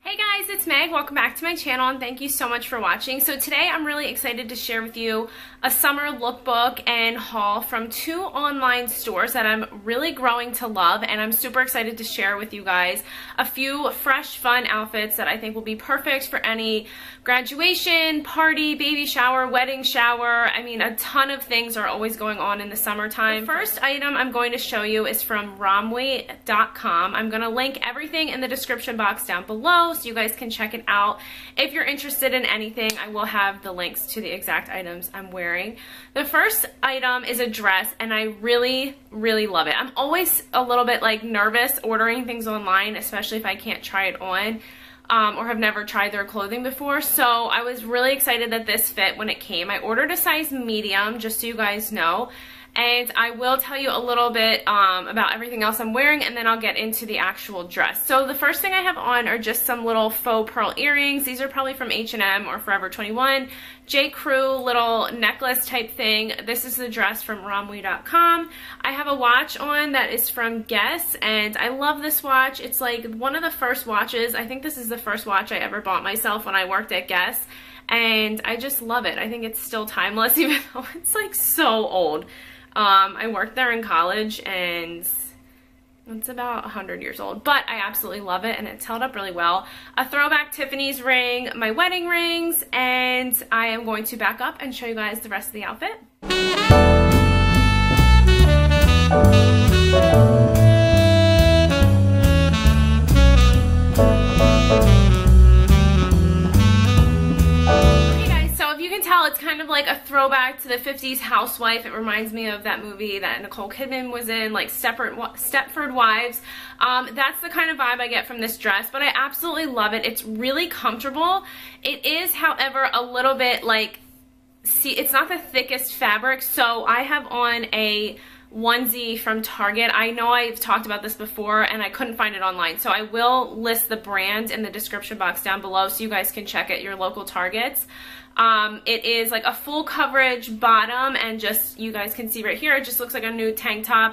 Hey guys, it's Meg. Welcome back to my channel and thank you so much for watching. So today I'm really excited to share with you a summer lookbook and haul from two online stores that I'm really growing to love and I'm super excited to share with you guys a few fresh fun outfits that I think will be perfect for any graduation, party, baby shower, wedding shower. I mean a ton of things are always going on in the summertime. The first item I'm going to show you is from romwe.com. I'm going to link everything in the description box down below so you guys can check it out. If you're interested in anything, I will have the links to the exact items I'm wearing. The first item is a dress, and I really, really love it. I'm always a little bit like nervous ordering things online, especially if I can't try it on. Um, or have never tried their clothing before. So I was really excited that this fit when it came. I ordered a size medium, just so you guys know and I will tell you a little bit um, about everything else I'm wearing and then I'll get into the actual dress. So the first thing I have on are just some little faux pearl earrings. These are probably from H&M or Forever 21. J. Crew little necklace type thing. This is the dress from Romwe.com. I have a watch on that is from Guess and I love this watch. It's like one of the first watches. I think this is the first watch I ever bought myself when I worked at Guess and I just love it. I think it's still timeless even though it's like so old. Um, I worked there in college and it's about 100 years old, but I absolutely love it and it's held up really well. A throwback Tiffany's ring, my wedding rings, and I am going to back up and show you guys the rest of the outfit. It's kind of like a throwback to the 50s housewife. It reminds me of that movie that Nicole Kidman was in, like Separate Stepford Wives. Um, that's the kind of vibe I get from this dress, but I absolutely love it. It's really comfortable. It is, however, a little bit like, see, it's not the thickest fabric, so I have on a onesie from Target. I know I've talked about this before and I couldn't find it online. So I will list the brand in the description box down below so you guys can check at your local Targets. Um, it is like a full coverage bottom and just, you guys can see right here, it just looks like a new tank top.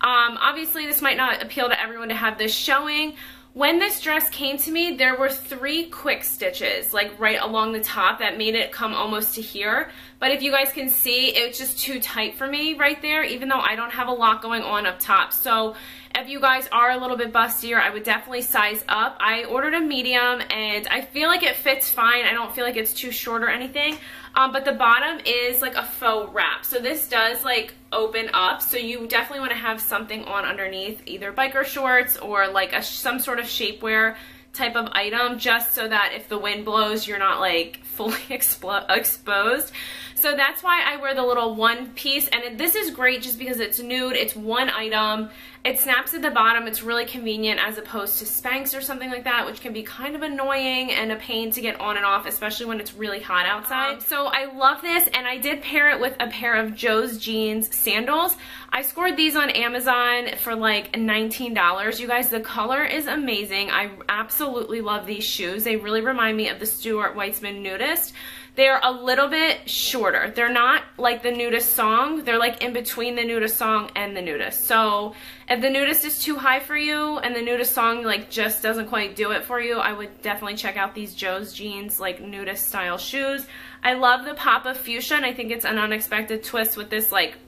Um, obviously, this might not appeal to everyone to have this showing. When this dress came to me, there were three quick stitches, like right along the top that made it come almost to here. But if you guys can see, it's just too tight for me right there, even though I don't have a lot going on up top. So if you guys are a little bit bustier, I would definitely size up. I ordered a medium and I feel like it fits fine. I don't feel like it's too short or anything. Um, but the bottom is like a faux wrap. So this does like open up. So you definitely want to have something on underneath, either biker shorts or like a, some sort of shapewear type of item just so that if the wind blows, you're not like fully exposed. So that's why I wear the little one piece and this is great just because it's nude, it's one item, it snaps at the bottom, it's really convenient as opposed to Spanx or something like that which can be kind of annoying and a pain to get on and off especially when it's really hot outside. So I love this and I did pair it with a pair of Joe's Jeans sandals. I scored these on Amazon for like $19. You guys, the color is amazing. I absolutely love these shoes. They really remind me of the Stuart Weitzman Nudist. They're a little bit shorter. They're not like the Nudistsong. They're like in between the Nudistsong and the nudist. So if the nudist is too high for you and the Nudistsong like just doesn't quite do it for you, I would definitely check out these Joe's Jeans like nudist style shoes. I love the pop of fuchsia and I think it's an unexpected twist with this like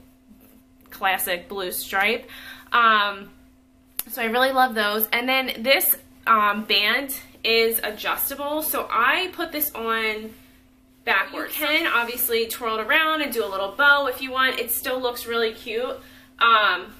classic blue stripe. Um, so I really love those. And then this um, band is adjustable. So I put this on backwards. You can obviously twirl it around and do a little bow if you want. It still looks really cute. Um,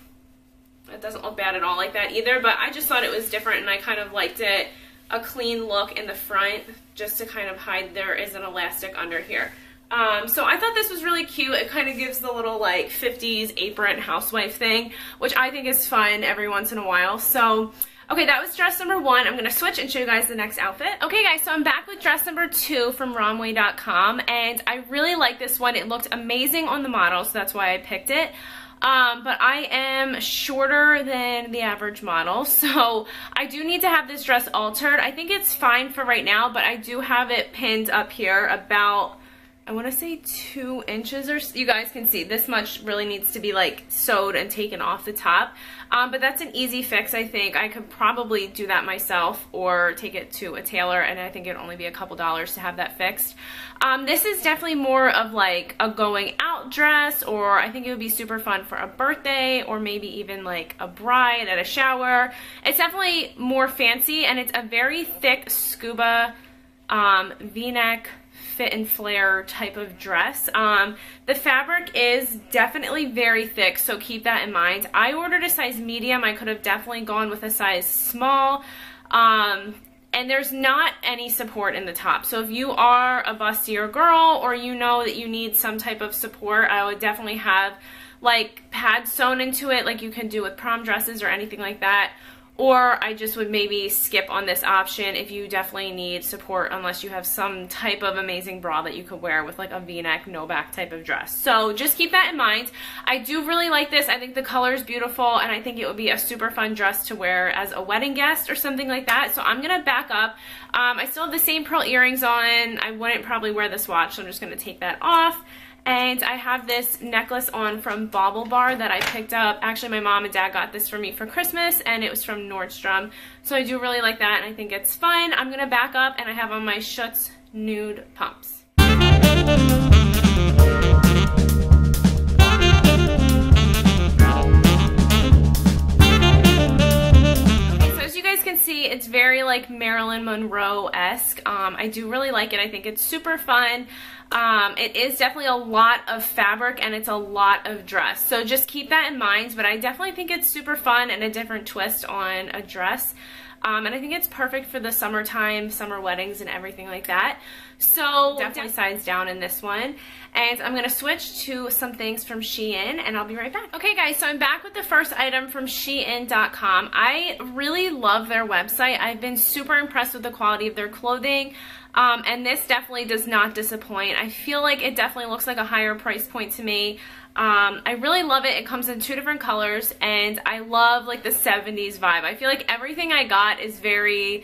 it doesn't look bad at all like that either, but I just thought it was different and I kind of liked it a clean look in the front just to kind of hide there is an elastic under here. Um, so I thought this was really cute. It kind of gives the little like 50s apron housewife thing, which I think is fun every once in a while. So Okay, that was dress number one. I'm going to switch and show you guys the next outfit. Okay, guys, so I'm back with dress number two from Romwe.com, and I really like this one. It looked amazing on the model, so that's why I picked it. Um, but I am shorter than the average model, so I do need to have this dress altered. I think it's fine for right now, but I do have it pinned up here about I want to say two inches or you guys can see this much really needs to be like sewed and taken off the top. Um, but that's an easy fix, I think. I could probably do that myself or take it to a tailor and I think it'd only be a couple dollars to have that fixed. Um, this is definitely more of like a going out dress or I think it would be super fun for a birthday or maybe even like a bride at a shower. It's definitely more fancy and it's a very thick scuba um, v-neck fit and flare type of dress. Um, the fabric is definitely very thick, so keep that in mind. I ordered a size medium. I could have definitely gone with a size small. Um, and there's not any support in the top. So if you are a bustier girl or you know that you need some type of support, I would definitely have like pads sewn into it like you can do with prom dresses or anything like that or I just would maybe skip on this option if you definitely need support unless you have some type of amazing bra that you could wear with like a v-neck, no back type of dress. So just keep that in mind. I do really like this. I think the color is beautiful and I think it would be a super fun dress to wear as a wedding guest or something like that. So I'm going to back up. Um, I still have the same pearl earrings on. I wouldn't probably wear this watch, so I'm just going to take that off. And I have this necklace on from BaubleBar that I picked up. Actually, my mom and dad got this for me for Christmas, and it was from Nordstrom. So I do really like that, and I think it's fun. I'm going to back up, and I have on my Schutz Nude Pumps. Like Marilyn Monroe-esque. Um, I do really like it. I think it's super fun. Um, it is definitely a lot of fabric and it's a lot of dress. So just keep that in mind, but I definitely think it's super fun and a different twist on a dress. Um, and I think it's perfect for the summertime, summer weddings and everything like that. So definitely size down in this one. And I'm going to switch to some things from Shein and I'll be right back. Okay guys, so I'm back with the first item from Shein.com. I really love their website. I've been super impressed with the quality of their clothing. Um, and this definitely does not disappoint. I feel like it definitely looks like a higher price point to me. Um, I really love it. It comes in two different colors and I love like the 70s vibe. I feel like everything I got is very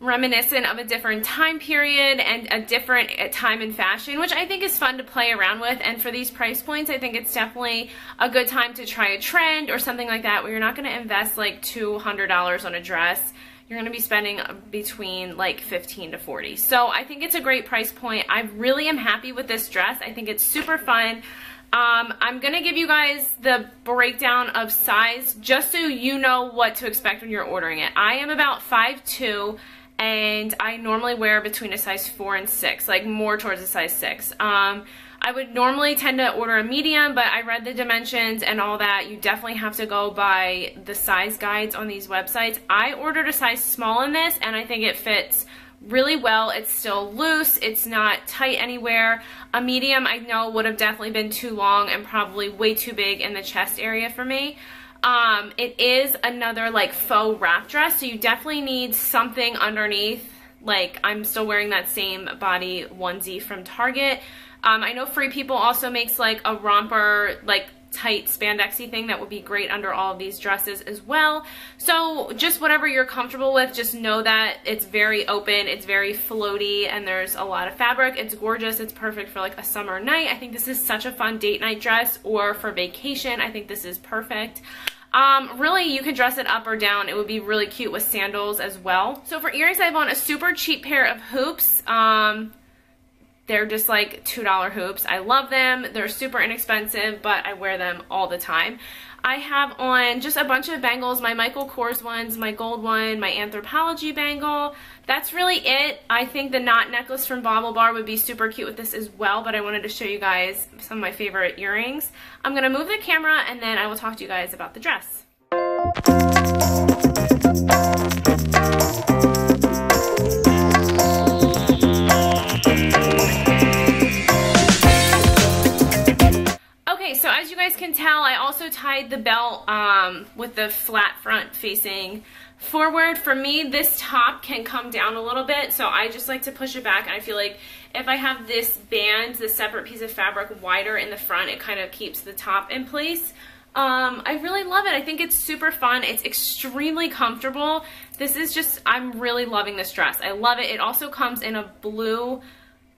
reminiscent of a different time period and a different uh, time in fashion, which I think is fun to play around with. And for these price points, I think it's definitely a good time to try a trend or something like that where you're not going to invest like $200 on a dress you're going to be spending between like 15 to 40. So I think it's a great price point. I really am happy with this dress. I think it's super fun. Um, I'm going to give you guys the breakdown of size just so you know what to expect when you're ordering it. I am about 5'2", and I normally wear between a size 4 and 6, like more towards a size 6. Um, I would normally tend to order a medium, but I read the dimensions and all that. You definitely have to go by the size guides on these websites. I ordered a size small in this, and I think it fits really well. It's still loose. It's not tight anywhere. A medium I know would have definitely been too long and probably way too big in the chest area for me. Um, it is another like faux wrap dress, so you definitely need something underneath. Like I'm still wearing that same body onesie from Target. Um, I know Free People also makes like a romper, like tight spandexy thing that would be great under all of these dresses as well. So just whatever you're comfortable with, just know that it's very open, it's very floaty, and there's a lot of fabric. It's gorgeous. It's perfect for like a summer night. I think this is such a fun date night dress or for vacation. I think this is perfect. Um, really, you can dress it up or down. It would be really cute with sandals as well. So for earrings, I have on a super cheap pair of hoops. Um, they're just like $2 hoops. I love them. They're super inexpensive, but I wear them all the time. I have on just a bunch of bangles, my Michael Kors ones, my gold one, my Anthropologie bangle. That's really it. I think the knot necklace from Bobble BaubleBar would be super cute with this as well, but I wanted to show you guys some of my favorite earrings. I'm going to move the camera and then I will talk to you guys about the dress. The belt um, with the flat front facing forward. For me, this top can come down a little bit, so I just like to push it back. And I feel like if I have this band, this separate piece of fabric wider in the front, it kind of keeps the top in place. Um, I really love it. I think it's super fun. It's extremely comfortable. This is just, I'm really loving this dress. I love it. It also comes in a blue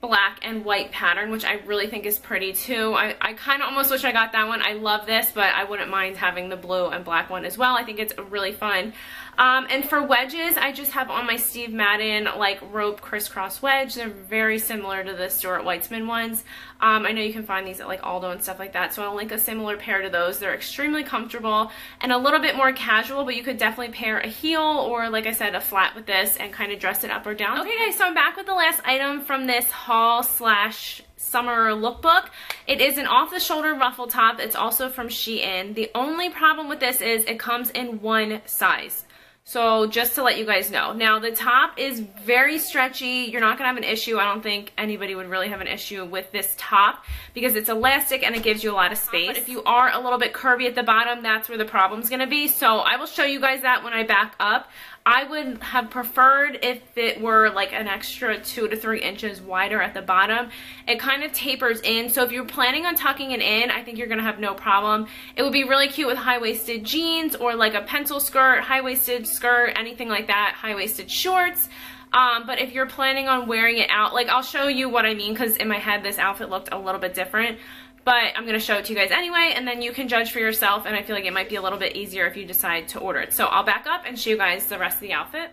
black and white pattern, which I really think is pretty too. I, I kind of almost wish I got that one. I love this, but I wouldn't mind having the blue and black one as well. I think it's really fun. Um, and for wedges, I just have on my Steve Madden like rope crisscross wedge. They're very similar to the Stuart Weitzman ones. Um, I know you can find these at like Aldo and stuff like that, so I'll link a similar pair to those. They're extremely comfortable and a little bit more casual, but you could definitely pair a heel or like I said, a flat with this and kind of dress it up or down. Okay guys, so I'm back with the last item from this haul slash summer lookbook. It is an off-the-shoulder ruffle top. It's also from Shein. The only problem with this is it comes in one size. So just to let you guys know. Now the top is very stretchy. You're not going to have an issue. I don't think anybody would really have an issue with this top because it's elastic and it gives you a lot of uh-huh, space. But if you are a little bit curvy at the bottom, that's where the problem's going to be. So I will show you guys that when I back up. I would have preferred if it were like an extra two to three inches wider at the bottom. It kind of tapers in, so if you're planning on tucking it in, I think you're gonna have no problem. It would be really cute with high-waisted jeans or like a pencil skirt, high-waisted skirt, anything like that, high-waisted shorts. Um, but if you're planning on wearing it out, like I'll show you what I mean because in my head this outfit looked a little bit different but I'm going to show it to you guys anyway, and then you can judge for yourself, and I feel like it might be a little bit easier if you decide to order it. So I'll back up and show you guys the rest of the outfit.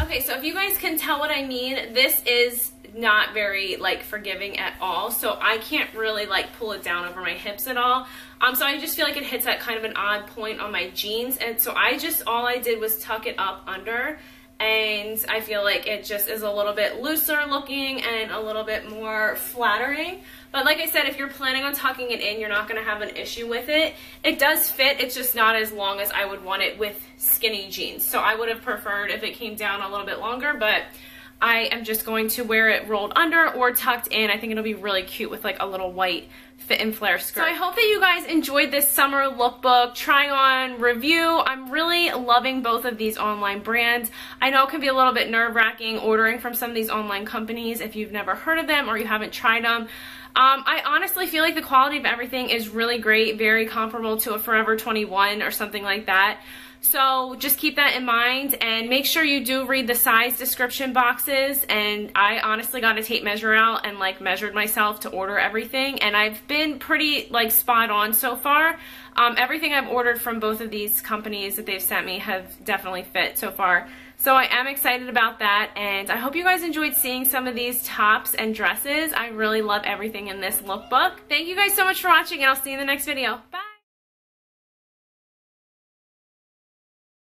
Okay, so if you guys can tell what I mean, this is not very like forgiving at all so I can't really like pull it down over my hips at all um so I just feel like it hits at kind of an odd point on my jeans and so I just all I did was tuck it up under and I feel like it just is a little bit looser looking and a little bit more flattering. But like I said, if you're planning on tucking it in, you're not going to have an issue with it. It does fit, it's just not as long as I would want it with skinny jeans. So I would have preferred if it came down a little bit longer, but I am just going to wear it rolled under or tucked in. I think it'll be really cute with like a little white fit and flare skirt. So I hope that you guys enjoyed this summer lookbook try on review. I'm really loving both of these online brands. I know it can be a little bit nerve wracking ordering from some of these online companies if you've never heard of them or you haven't tried them. Um, I honestly feel like the quality of everything is really great, very comparable to a Forever 21 or something like that. So just keep that in mind and make sure you do read the size description boxes. And I honestly got a tape measure out and like measured myself to order everything. And I've been pretty like spot on so far. Um, everything I've ordered from both of these companies that they've sent me have definitely fit so far. So I am excited about that and I hope you guys enjoyed seeing some of these tops and dresses. I really love everything in this lookbook. Thank you guys so much for watching and I'll see you in the next video. Bye!